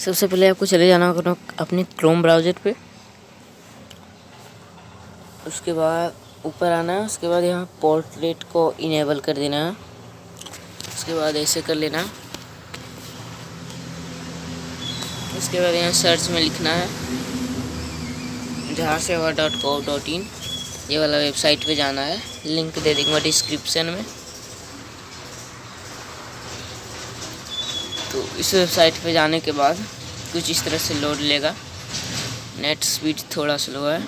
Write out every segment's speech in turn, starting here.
सबसे पहले आपको चले जाना होगा अपने क्रोम ब्राउज़र पे। उसके बाद ऊपर आना है, उसके बाद यहाँ पोर्ट्रेट को इनेबल कर देना है। उसके बाद ऐसे कर लेना। उसके बाद यहाँ सर्च में लिखना है। जहाँ से हुआ डॉट को डॉट इन ये वाला वेबसाइट पे जाना है। लिंक दे दूँगा डिस्क्रिप्शन में। तो इस वेबसाइट पे जाने के बाद कुछ इस तरह से लोड लेगा। नेट स्पीड थोड़ा स्लो है।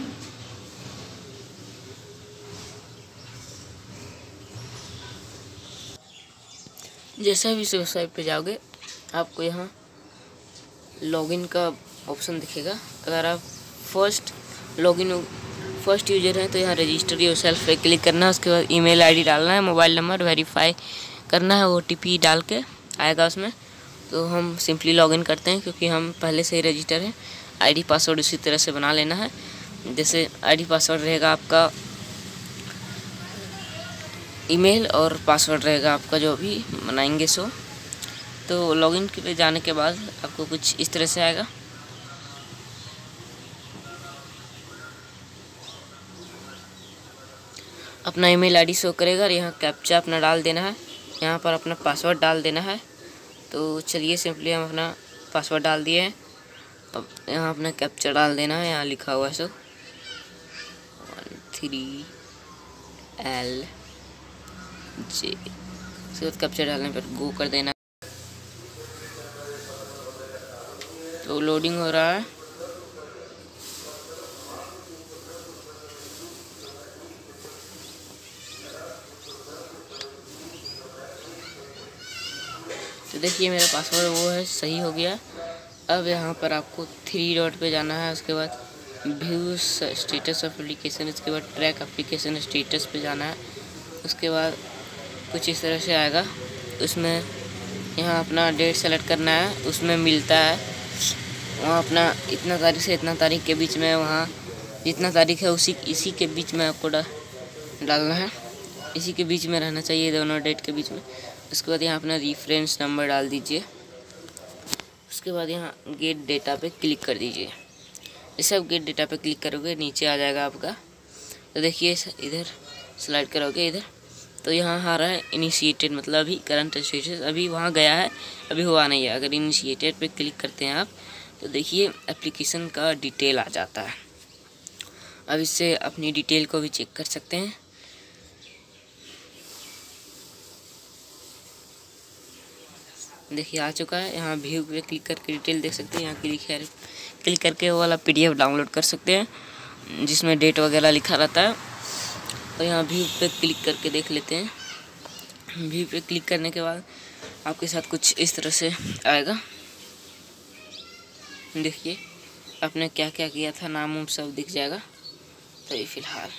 जैसा भी इस वेबसाइट पे जाओगे, आपको यहाँ लॉगिन का ऑप्शन दिखेगा। अगर आप फ़र्स्ट लॉगिन फ़र्स्ट यूज़र हैं तो यहाँ रजिस्टर योर सेल्फ पे क्लिक करना है। उसके बाद ईमेल आईडी डालना है मोबाइल नंबर वेरीफाई करना है ओटीपी डाल के आएगा उसमें। तो हम सिंपली लॉगिन करते हैं क्योंकि हम पहले से ही रजिस्टर हैं। आईडी पासवर्ड उसी तरह से बना लेना है। जैसे आईडी पासवर्ड रहेगा आपका ईमेल और पासवर्ड रहेगा आपका जो भी बनाएँगे सो। तो लॉगिन के लिए जाने के बाद आपको कुछ इस तरह से आएगा। अपना ईमेल आईडी शो करेगा और यहाँ कैप्चा अपना डाल देना है। यहाँ पर अपना पासवर्ड डाल देना है। तो चलिए सिंपली हम अपना पासवर्ड डाल दिए अब यहाँ अपना कैप्चर डाल देना है, यहाँ लिखा हुआ है so one three L J उसके बाद कैप्चर डालने पर गो कर देना। तो लोडिंग हो रहा है। तो देखिए मेरा पासवर्ड वो है, सही हो गया। अब यहाँ पर आपको थ्री डॉट पे जाना है, उसके बाद व्यू स्टेटस एप्लीकेशन उसके बाद ट्रैक एप्लीकेशन स्टेटस पे जाना है। उसके बाद कुछ इस तरह से आएगा। उसमें यहाँ अपना डेट सेलेक्ट करना है, उसमें मिलता है। वहाँ अपना इतना तारीख से इतना तारीख के बीच में वहाँ जितना तारीख है उसी, इसी के बीच में आपको डालना है। इसी के बीच में रहना चाहिए दोनों डेट के बीच में। उसके बाद यहाँ अपना रिफ्रेंस नंबर डाल दीजिए। उसके बाद यहाँ गेट डेटा पे क्लिक कर दीजिए। जैसे आप गेट डेटा पे क्लिक करोगे, नीचे आ जाएगा आपका। तो देखिए, इधर स्लाइड करोगे इधर। तो यहाँ आ रहा है इनिशिएटेड मतलब अभी करंट स्टेटस अभी वहाँ गया है, अभी हुआ नहीं है। अगर इनिशिएटेड पे क्लिक करते हैं आप तो देखिए एप्लीकेशन का डिटेल आ जाता है। अब इससे अपनी डिटेल को भी चेक कर सकते हैं। देखिए, आ चुका है। यहाँ व्यू पे क्लिक करके डिटेल देख सकते हैं। यहाँ क्लिक है। क्लिक करके वो वाला पीडीएफ डाउनलोड कर सकते हैं, जिसमें डेट वगैरह लिखा रहता है। और यहाँ व्यू पे क्लिक करके देख लेते हैं। व्यू पे क्लिक करने के बाद आपके साथ कुछ इस तरह से आएगा। देखिए, आपने क्या क्या किया था नाम उम सब दिख जाएगा। तो ये फ़िलहाल